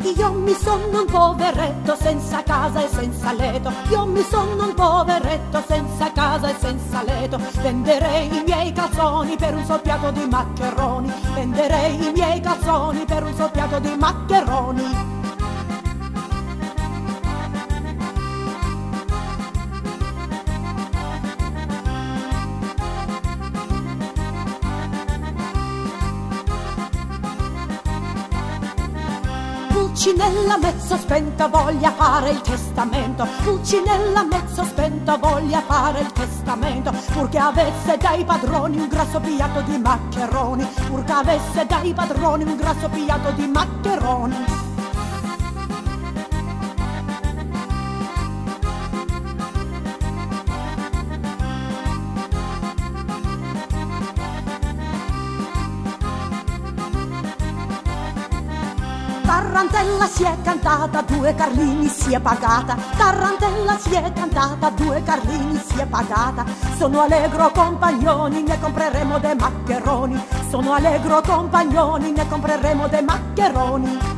Io mi sono un poveretto senza casa e senza letto. Io mi sono un poveretto senza casa e senza letto. Venderei i miei calzoni per un soppiato di maccheroni. Venderei i miei calzoni per un soppiato di maccheroni. Pulcinella mezzo spenta voglia fare il testamento. Pulcinella mezzo spenta voglia fare il testamento. Purché avesse dai padroni un grasso piatto di maccheroni. Purché avesse dai padroni un grasso piatto di maccheroni Tarantella si è cantata, due Carlini si è pagata. Tarantella si è cantata, due Carlini si è pagata. Sono allegro compagnoni, ne compreremo dei maccheroni. Sono allegro compagnoni, ne compreremo dei maccheroni.